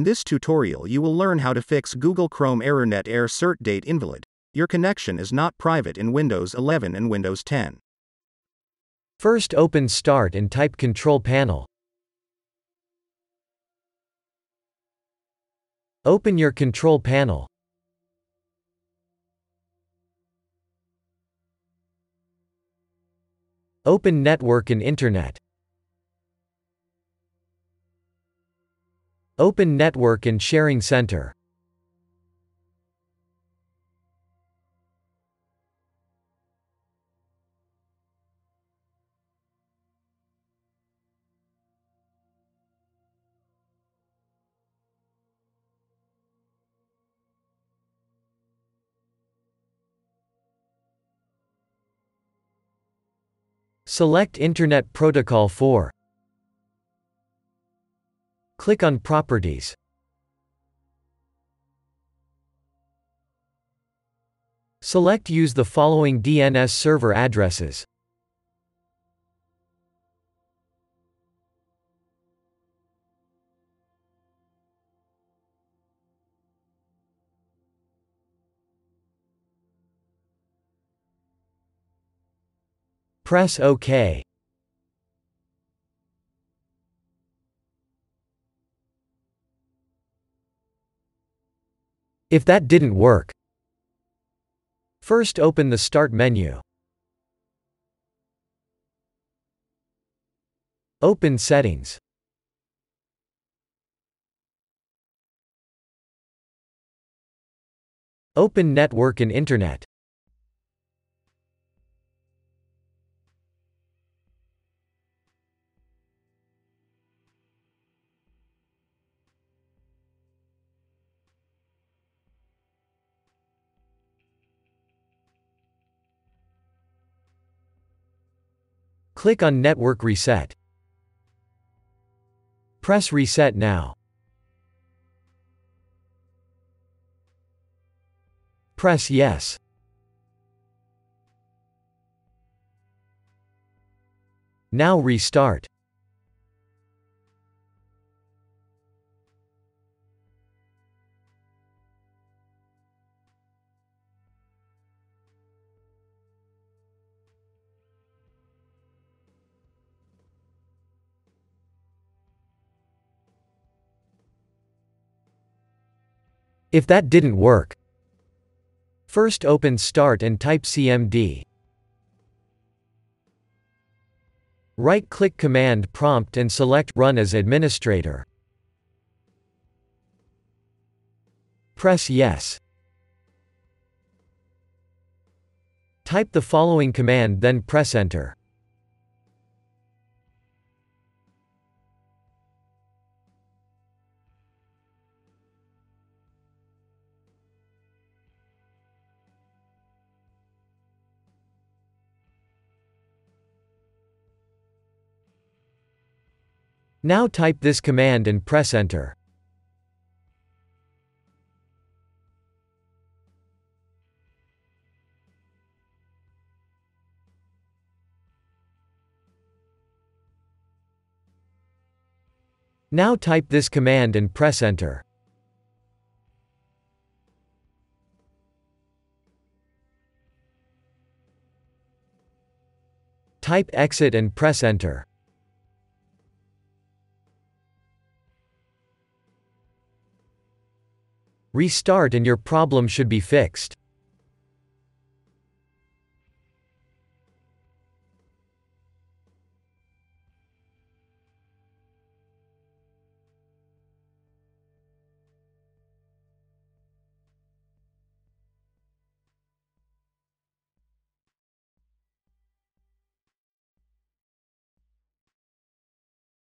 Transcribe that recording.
In this tutorial you will learn how to fix Google Chrome error net Err Cert Date Invalid. Your connection is not private in Windows 11 and Windows 10. First open Start and type Control Panel. Open your Control Panel. Open Network and Internet. Open Network and Sharing Center. Select Internet Protocol 4. Click on Properties. Select Use the following DNS server addresses. Press OK. If that didn't work, first open the Start menu. Open Settings. Open Network and Internet. Click on Network Reset. Press Reset now. Press Yes. Now restart. If that didn't work, first open Start and type CMD. Right-click Command Prompt and select Run as Administrator. Press Yes. Type the following command then press Enter. Now type this command and press enter. Now type this command and press enter. Type exit and press enter. Restart and your problem should be fixed.